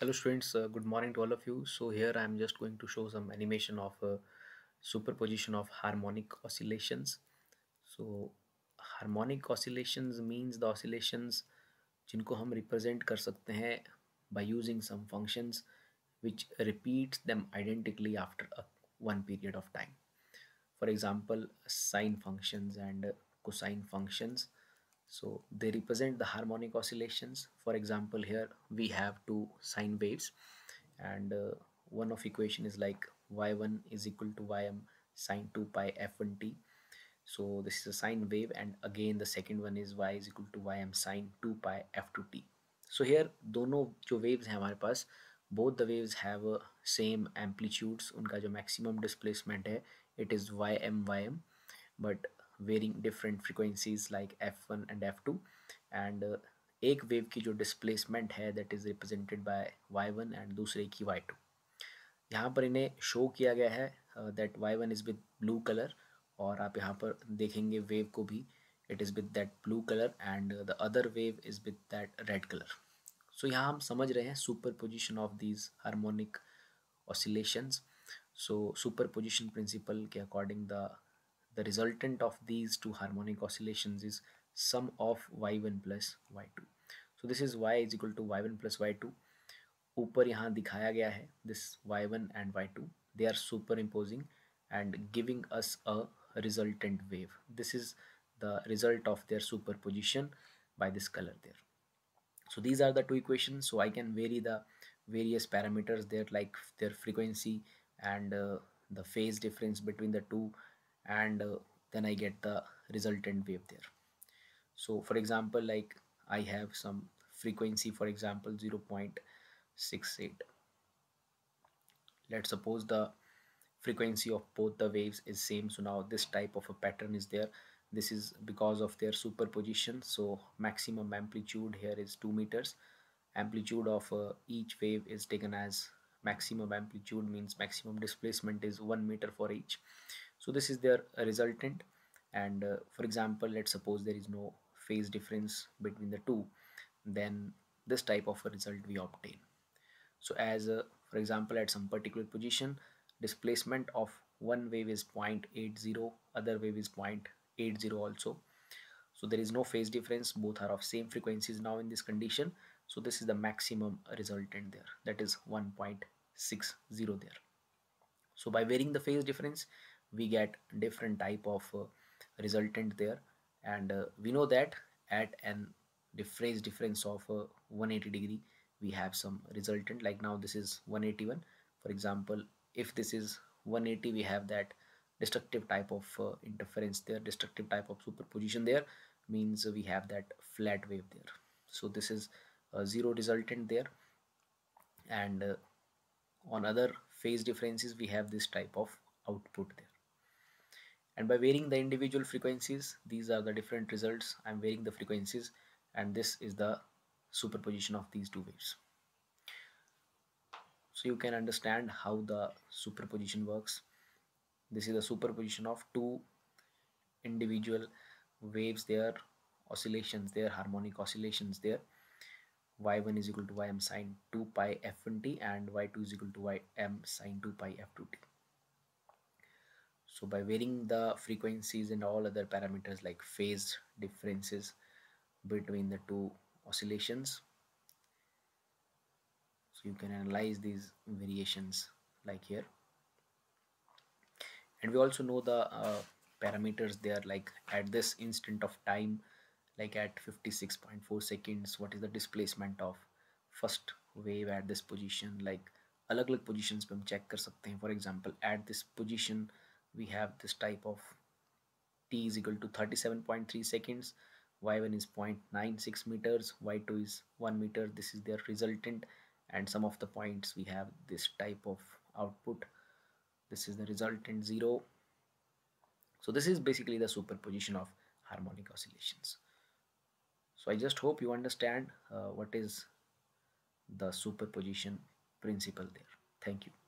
Hello students, uh, good morning to all of you. So here I am just going to show some animation of uh, superposition of harmonic oscillations. So harmonic oscillations means the oscillations जिनको हम represent कर सकते हैं by using some functions which repeats them identically after a one period of time. For example, sine functions and cosine functions so they represent the harmonic oscillations for example here we have two sine waves and uh, one of equation is like y1 is equal to ym sine 2 pi f1 t so this is a sine wave and again the second one is y is equal to ym sine 2 pi f2 t so here दोनों जो waves हैं हमारे पास both the waves have a same amplitudes उनका जो maximum displacement है it is ym ym but varying different frequencies like F one and F two and एक wave की जो डिस्प्लेसमेंट है that is represented by Y one and दूसरे की Y to यहाँ पर इन्हें शो किया गया है that Y one is with blue colour और आप यहाँ पर देखेंगे वेव को भी it is with that blue colour and the other wave is with that red colour so यहाँ हम समझ रहे हैं superposition of these harmonic oscillations so superposition principle के according the the resultant of these two harmonic oscillations is sum of y1 plus y2 so this is y is equal to y1 plus y2 ऊपर यहाँ दिखाया गया है this y1 and y2 they are superimposing and giving us a resultant wave this is the result of their superposition by this color there so these are the two equations so I can vary the various parameters there like their frequency and uh, the phase difference between the two and uh, then I get the resultant wave there. So for example like I have some frequency for example 0.68 let's suppose the frequency of both the waves is same so now this type of a pattern is there. This is because of their superposition so maximum amplitude here is 2 meters. Amplitude of uh, each wave is taken as maximum amplitude means maximum displacement is 1 meter for each so this is their resultant. And uh, for example let's suppose there is no phase difference between the two then this type of a result we obtain. So as uh, for example at some particular position displacement of one wave is 0.80 other wave is 0.80 also. So there is no phase difference. Both are of same frequencies now in this condition. So this is the maximum resultant there. That is 1.60 there. So by varying the phase difference we get different type of uh, resultant there. And uh, we know that at an phase difference of uh, 180 degree we have some resultant. Like now this is 181 for example if this is 180 we have that destructive type of uh, interference there destructive type of superposition there means we have that flat wave there. So this is a zero resultant there. And uh, on other phase differences we have this type of output there and by varying the individual frequencies these are the different results. I'm varying the frequencies and this is the superposition of these two waves. So you can understand how the superposition works. This is the superposition of two individual waves there oscillations there harmonic oscillations there. Y1 is equal to ym sine 2 pi f1 t and y2 is equal to ym sine 2 pi f2 t so by varying the frequencies and all other parameters like phase differences between the two oscillations so you can analyze these variations like here and we also know the uh, parameters there like at this instant of time like at 56.4 seconds what is the displacement of first wave at this position like अलग अलग positions पे हम check कर सकते हैं for example at this position we have this type of t is equal to 37.3 seconds y1 is 0.96 meters y2 is 1 meter. This is their resultant and some of the points we have this type of output. This is the resultant zero. So this is basically the superposition of harmonic oscillations. So i just hope you understand uh, what is the superposition principle there. Thank you